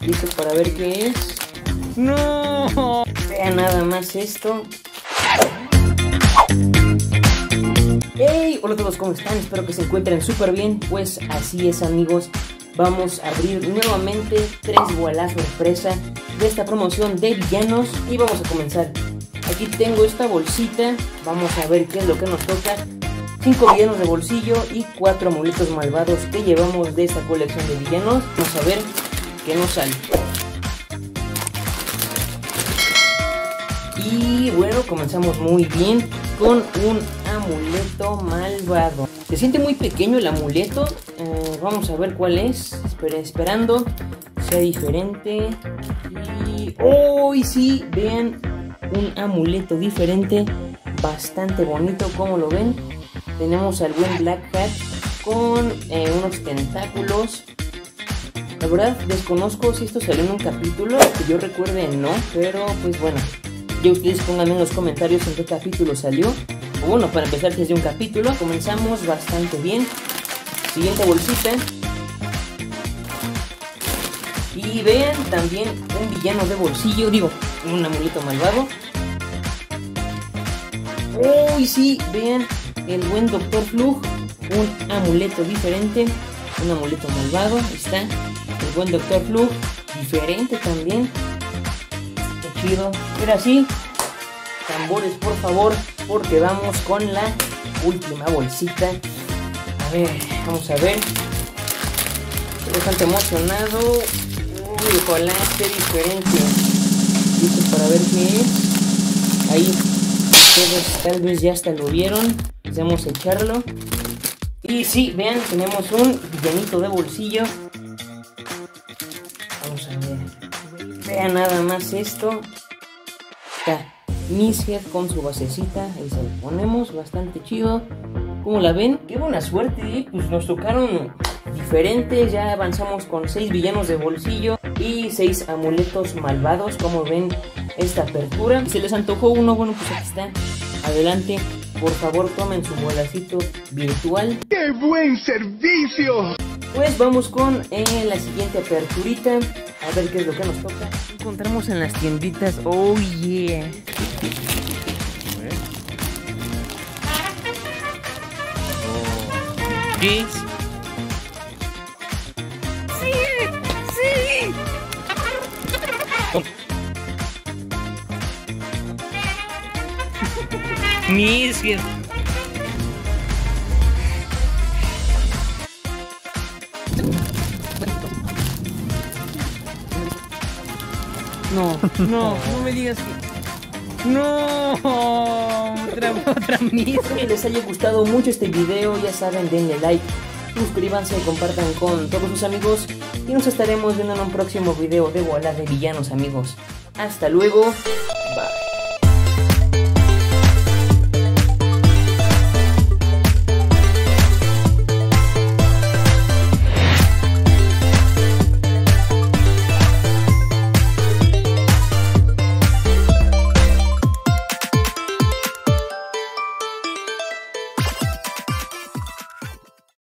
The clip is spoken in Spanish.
Listo para ver qué es. ¡No! Vea nada más esto. ¡Hey! Hola a todos, ¿cómo están? Espero que se encuentren súper bien. Pues así es, amigos. Vamos a abrir nuevamente tres gualá sorpresa de esta promoción de villanos. Y vamos a comenzar. Aquí tengo esta bolsita. Vamos a ver qué es lo que nos toca. 5 villanos de bolsillo y 4 amuletos malvados que llevamos de esta colección de villanos. Vamos a ver qué nos sale. Y bueno, comenzamos muy bien con un amuleto malvado. Se siente muy pequeño el amuleto. Eh, vamos a ver cuál es. Espera, esperando sea diferente. Y hoy sí, vean un amuleto diferente. Bastante bonito, como lo ven. Tenemos al buen Black Hat con eh, unos tentáculos. La verdad desconozco si esto salió en un capítulo, que yo recuerde no, pero pues bueno, ya ustedes pongan en los comentarios en qué capítulo salió. O bueno, para empezar desde un capítulo, comenzamos bastante bien. Siguiente bolsita. Y vean también un villano de bolsillo, digo, un amuleto malvado. Uy, sí, vean el buen Doctor Flug, un amuleto diferente, un amuleto malvado, está, el buen Doctor Flug, diferente también, está chido, pero así, tambores por favor, porque vamos con la última bolsita, a ver, vamos a ver, estoy bastante emocionado, uy, ojalá diferente, listo para ver qué es, ahí, tal vez ya hasta lo vieron, Vamos a echarlo. Y sí, vean, tenemos un villanito de bolsillo. Vamos a ver. Vean nada más esto. Está Mishead con su basecita. Ahí se lo ponemos. Bastante chido. Como la ven? Qué buena suerte. ¿eh? Pues nos tocaron diferentes. Ya avanzamos con 6 villanos de bolsillo y 6 amuletos malvados. Como ven esta apertura. Si se les antojó uno, bueno, pues aquí está. Adelante por favor tomen su bolacito virtual. ¡Qué buen servicio! Pues vamos con eh, la siguiente aperturita. A ver qué es lo que nos toca. Encontramos en las tienditas. Oh yeah. ¿Qué es? ¡Sí! ¡Sí! Misfit. No, no, no me digas que... No, otra, otra misma. Si les haya gustado mucho este video, ya saben, denle like, suscríbanse, compartan con todos sus amigos y nos estaremos viendo en un próximo video de Bola de Villanos, amigos. Hasta luego.